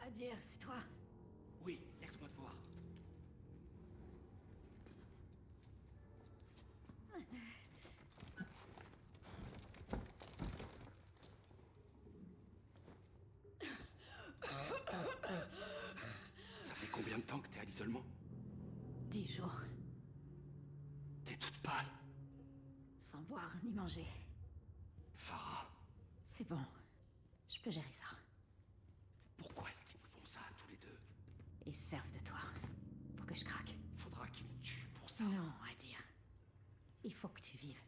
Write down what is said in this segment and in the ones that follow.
Adir, c'est toi Oui, laisse-moi te voir. Ça fait combien de temps que t'es à l'isolement? Dix jours. T'es toute pâle. Sans boire ni manger. Farah, C'est bon. Je peux gérer ça. pourquoi est-ce qu'ils me font ça tous les deux? Ils se servent de toi. Pour que je craque. Faudra qu'ils me tuent pour ça. Non, Adir. Il faut que tu vives.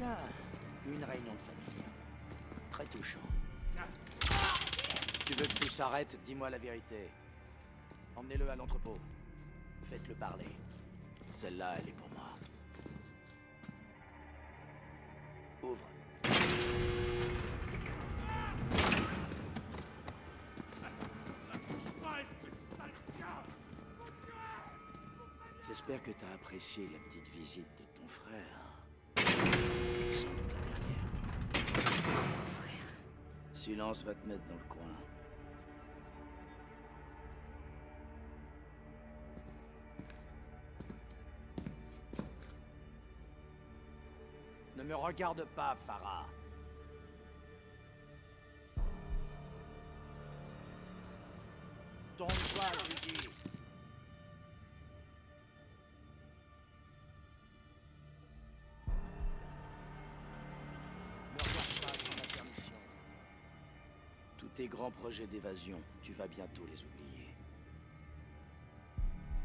Une réunion de famille. Très touchant. Tu veux que tout s'arrête? Dis-moi la vérité. Emmenez-le à l'entrepôt. Faites-le parler. Celle-là, elle est pour moi. Ouvre. J'espère que t'as apprécié la petite visite de ton frère. C'était sans doute la dernière. Frère. Silence va te mettre dans le coin. Ne me regarde pas, Farah. Tourne-toi, je lui dis. Tes grands projets d'évasion, tu vas bientôt les oublier.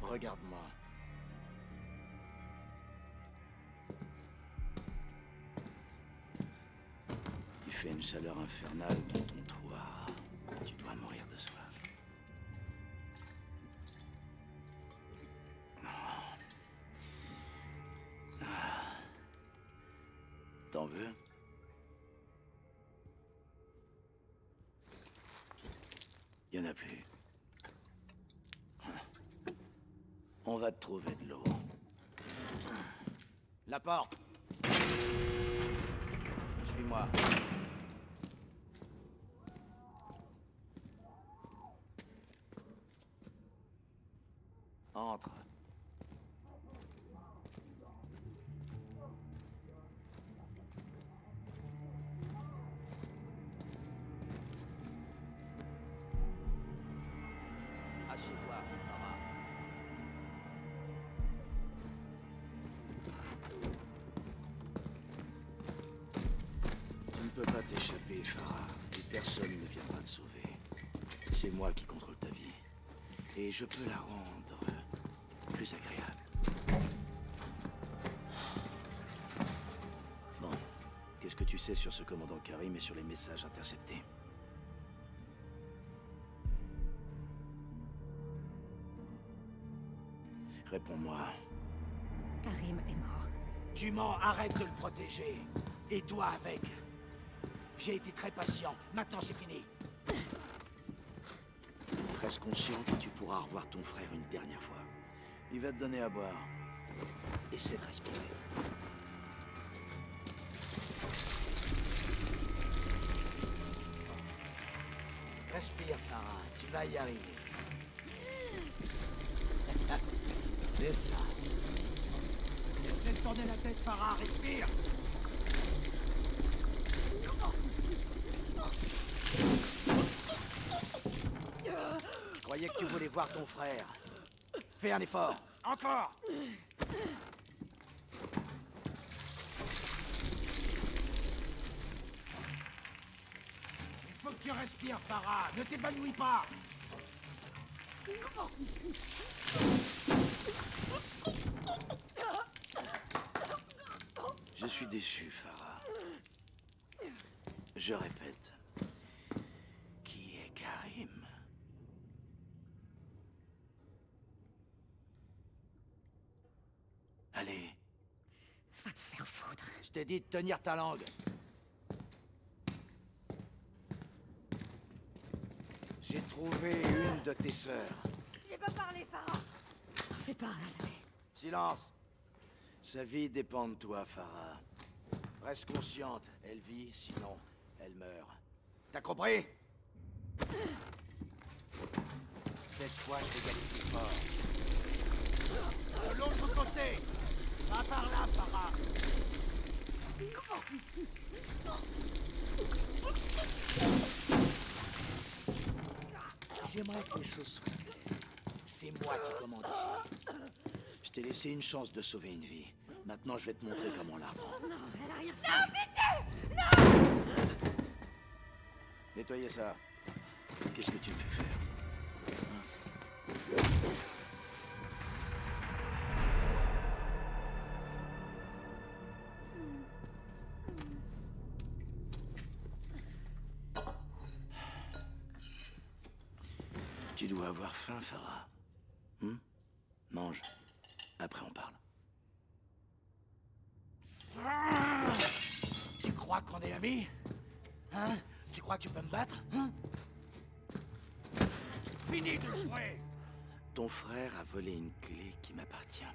Regarde-moi. Il fait une chaleur infernale dans ton On va te trouver de l'eau. La porte Suis-moi. Entre. Farah. Et personne ne viendra te sauver. C'est moi qui contrôle ta vie. Et je peux la rendre plus agréable. Bon. Qu'est-ce que tu sais sur ce commandant Karim et sur les messages interceptés? Réponds-moi. Karim est mort. Tu mens, arrête de le protéger. Et toi avec. J'ai été très patient. Maintenant c'est fini. Reste conscient que tu pourras revoir ton frère une dernière fois. Il va te donner à boire. Essaie de respirer. Respire, Farah. Tu vas y arriver. C'est ça. Laisse tourner la tête, Farah. Respire. Je croyais que tu voulais voir ton frère. Fais un effort. Encore. Il faut que tu respires, Farah. Ne t'évanouis pas. Je suis déçu, Farah. Je répète. Qui est Karim? Allez, Va te faire foutre. Je t'ai dit de tenir ta langue. j'ai trouvé une de tes sœurs. J'ai pas parlé, Farah. N'en fais pas, Azabé. Silence Sa vie dépend de toi, Farah. Reste consciente, elle vit, sinon elle meurt. T'as compris Cette fois, je vais gagner plus fort. De l'autre côté Va par là, Farah J'aimerais que les choses soient claires. C'est moi qui commande ici. Je t'ai laissé une chance de sauver une vie. Maintenant, je vais te montrer comment la prendre. Non, elle a rien fait. Nettoyez ça. Qu'est-ce que tu faire? Tu dois avoir faim, Farah. Hmm? Mange. Après, on parle. Tu crois qu'on est amis? Hein? Tu crois que tu peux me battre Hein? Fini de jouer Ton frère a volé une clé qui m'appartient.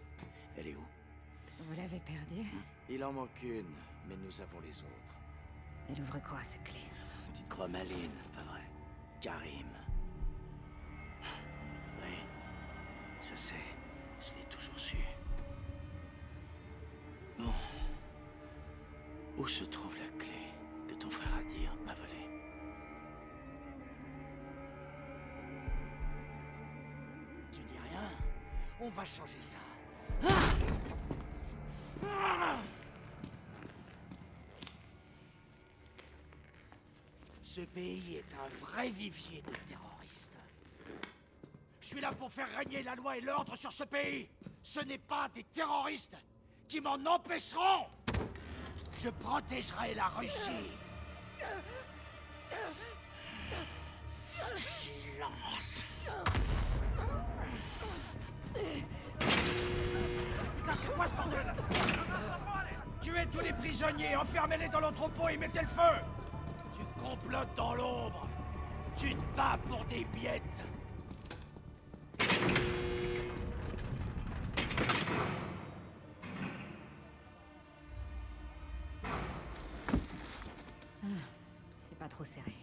Elle est où? Vous l'avez perdue? Il en manque une, mais nous avons les autres. Elle ouvre quoi, cette clé? Tu te crois maline, pas vrai? Karim. Oui, je sais, je l'ai toujours su. Bon. Où se trouve la clé que ton frère a dit m'a volée? On va changer ça. Ce pays est un vrai vivier de terroristes. Je suis là pour faire régner la loi et l'ordre sur ce pays. Ce n'est pas des terroristes qui m'en empêcheront. Je protégerai la Russie. Silence. Tuez tous les prisonniers, enfermez-les dans l'entrepôt et mettez le feu. Tu complotes dans l'ombre. Tu te bats pour des miettes. C'est pas trop serré.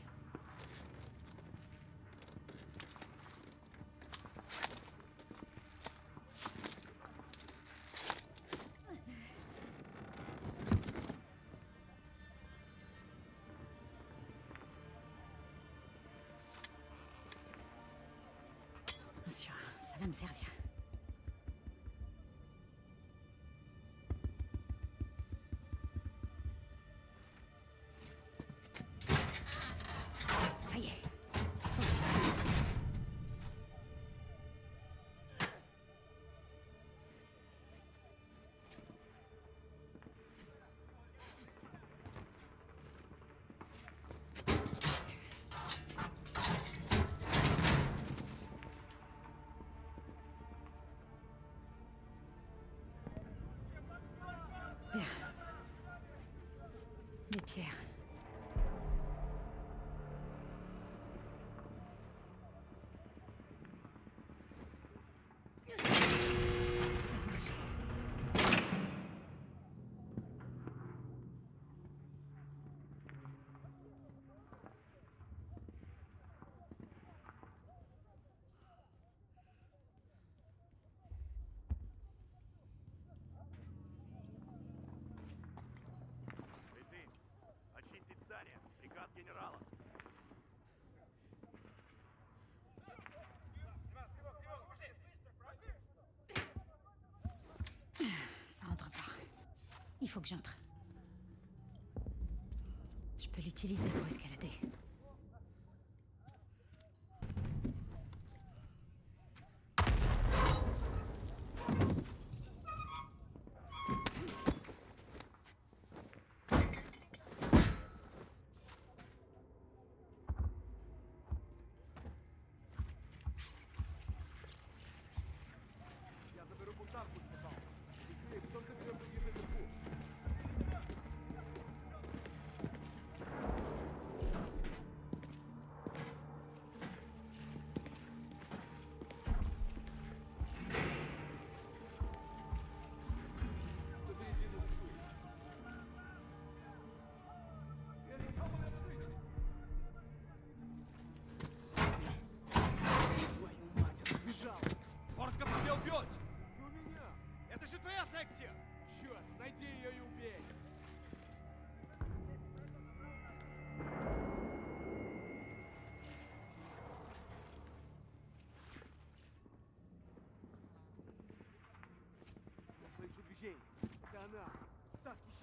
Va me servir. Des pierres. Il faut que j'entre. Je peux l'utiliser pour escalader.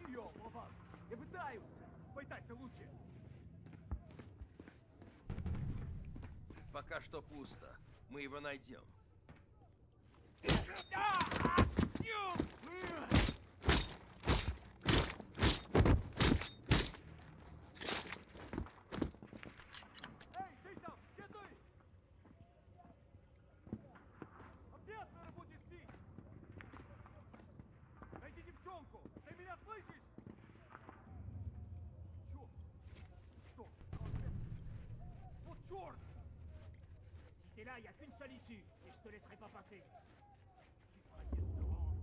Ее, Вован. Я пытаюсь. Пойдать-то лучше. Пока что пусто. Мы его найдем. t'es là, il a qu'une seule issue, et je te laisserai pas passer. Tu feras bien de te rendre.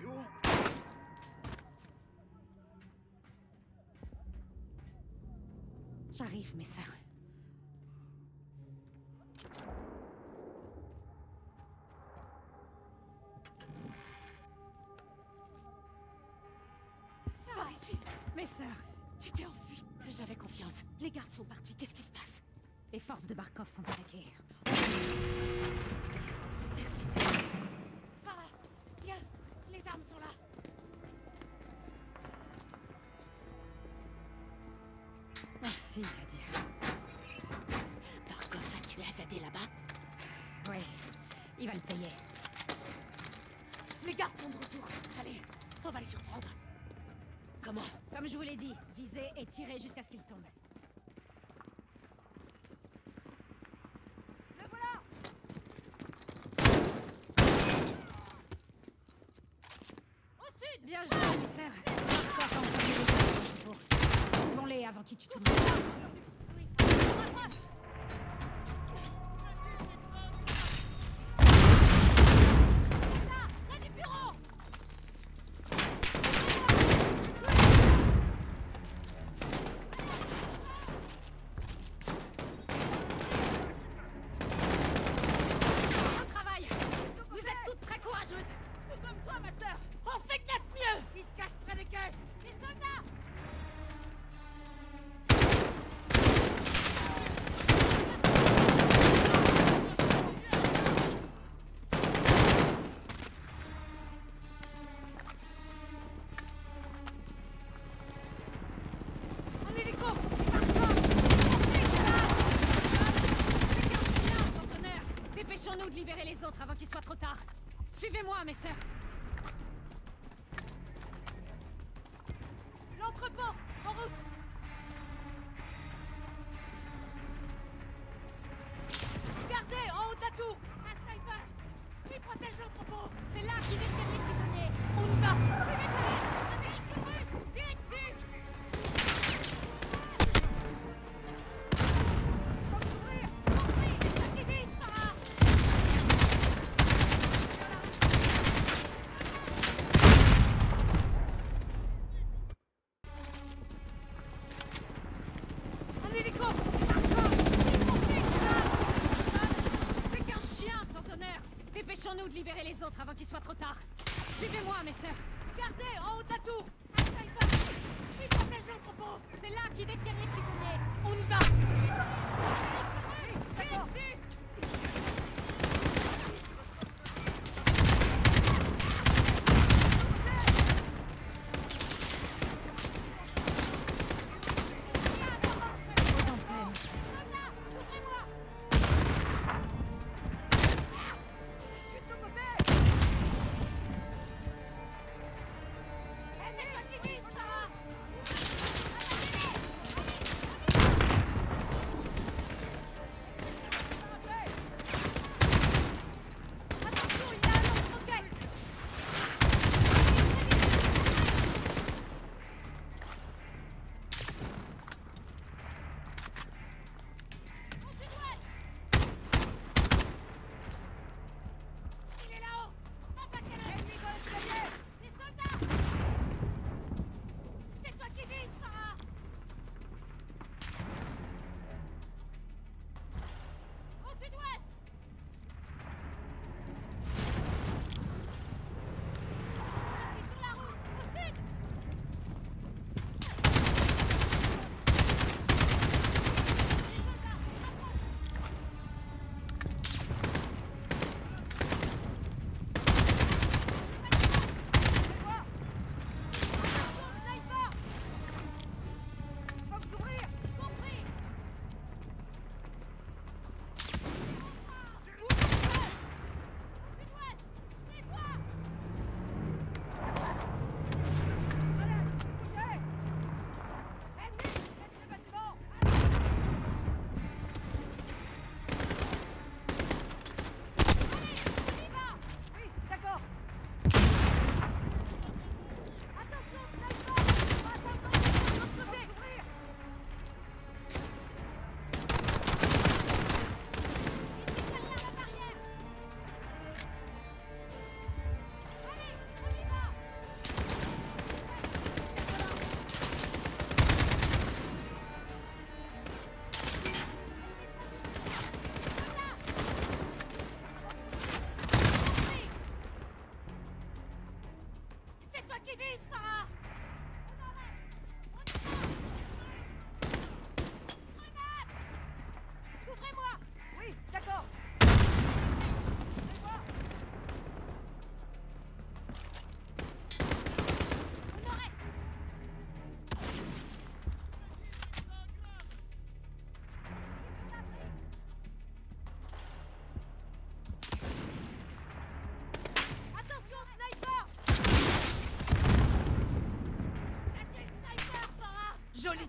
Сколько J'arrive, mes sœurs. Par ici Mes sœurs Tu t'es enfuie J'avais confiance. Les gardes sont partis. Qu'est-ce qui se passe? Les forces de Barkov sont attaquées. Merci, Nadia. Barkov a tué Azadeh là-bas? Oui, il va le payer. Les gardes sont de retour. Allez, on va les surprendre. Comment? Comme je vous l'ai dit, visez et tirez jusqu'à ce qu'il tombe. Le voilà Au sud Bien joué, mes avant qu'ils tuent tout le monde. Suivez-moi, mes sœurs libérer les autres avant qu'il soit trop tard. Suivez-moi, mes sœurs. Gardez en haut la tour. Un sniper Il protège l'entrepôt. C'est là qu'ils détiennent les prisonniers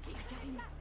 tire, Karim.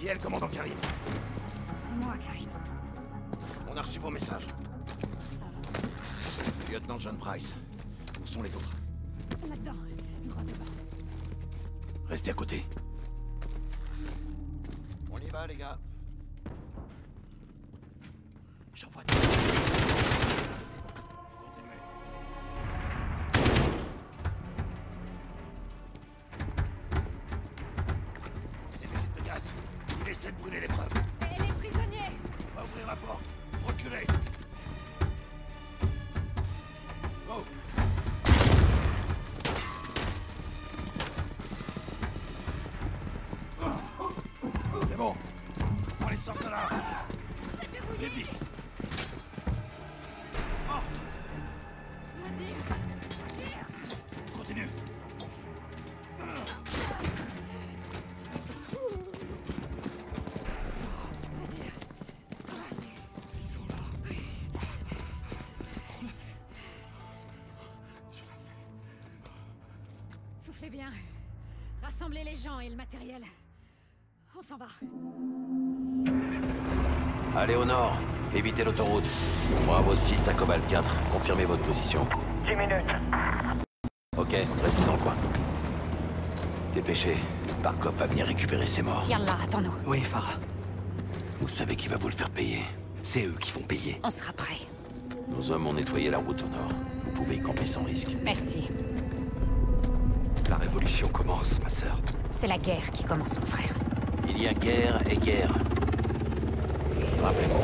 Qui est le commandant Karim C'est moi, Karim. On a reçu vos messages. Lieutenant John Price. Où sont les autres Là-dedans, droit devant. Restez à côté. On y va, les gars. Soufflez bien. Rassemblez les gens et le matériel. On s'en va. Allez au nord, évitez l'autoroute. Bravo 6 à Cobalt 4, confirmez votre position. 10 minutes. Ok, restez dans le coin. Dépêchez, Barkov va venir récupérer ses morts. Yallah, attends-nous. Oui, Farah. Vous savez qui va vous le faire payer. C'est eux qui vont payer. On sera prêts. Nos hommes ont nettoyé la route au nord. Vous pouvez y camper sans risque. Merci. La révolution commence, ma sœur. C'est la guerre qui commence, mon frère. Il y a guerre et guerre. Rappelez-vous,